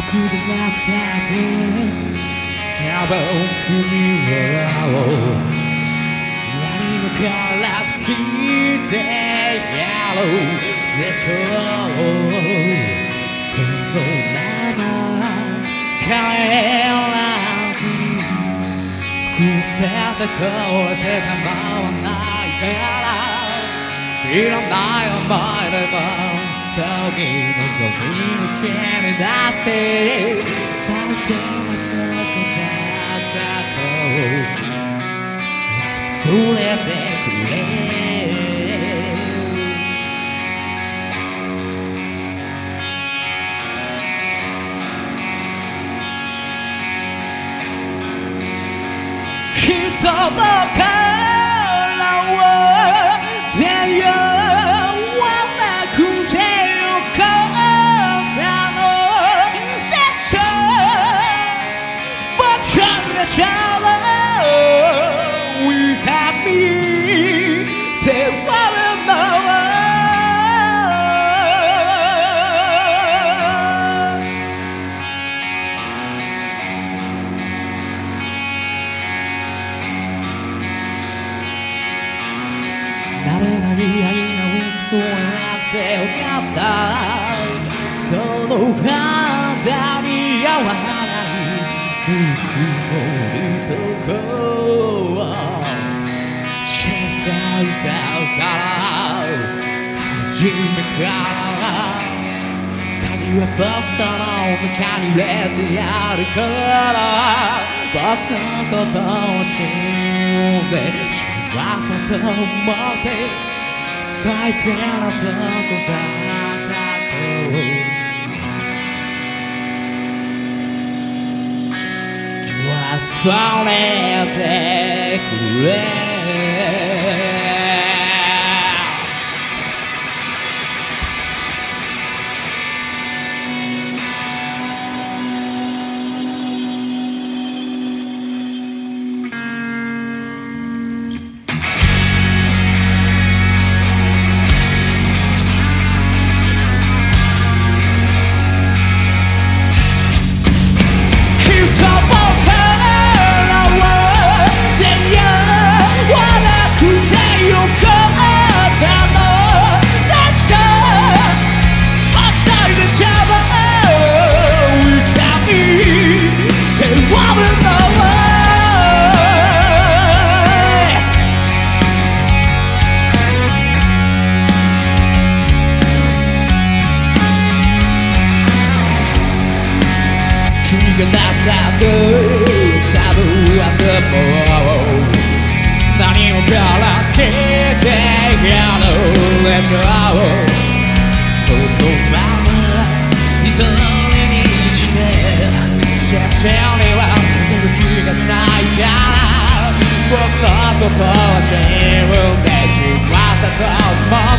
僕がなくたって多分君は何も変わらず聞いてやろう。でしょうこのまま帰らずに服せてこれて構わないから。いらない思い出も次のゴミの毛に出して最低なとこだったと忘れてくれきっと僕慣れない愛の音をなくてよかったこの肌に合わないぬくもりとこう知っていたから初めから鍵はポストの中に入れてやるから僕のことを死んでしまったと思って最低なとこだったと忘れてくれこのまま水の上にしてセクシーには眠気がしない僕のことは全部でしまったと思う